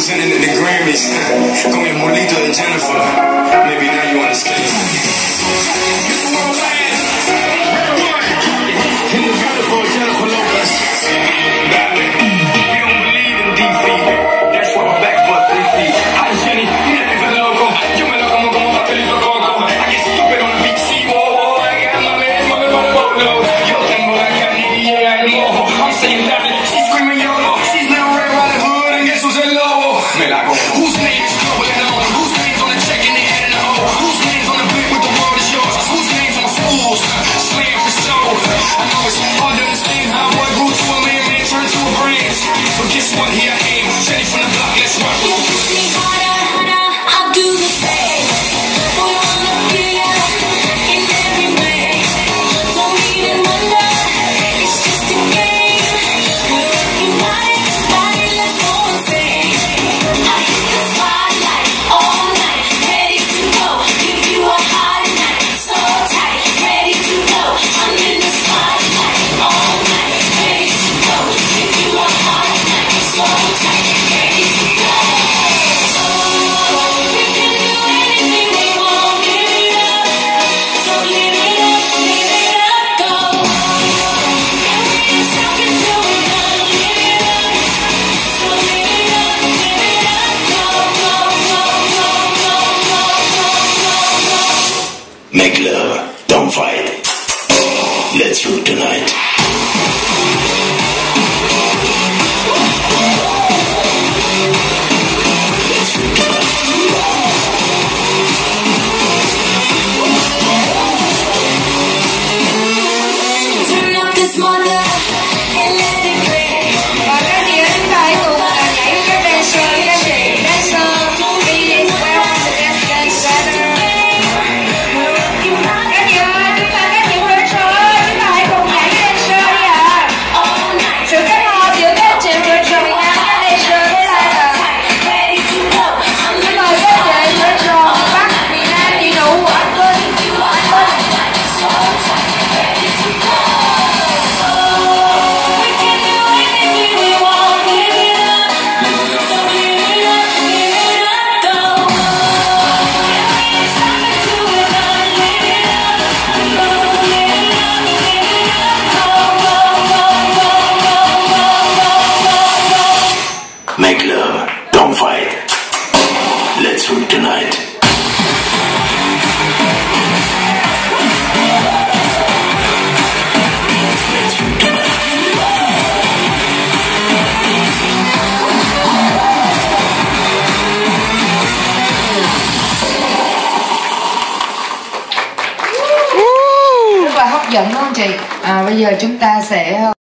presenting in the Grammys. Going Molito and Jennifer. Maybe now you understand. Whose next? going on? Make love, don't fight. Let's root tonight. sweet tonight. hấp dẫn đúng không chị? À, bây giờ chúng ta sẽ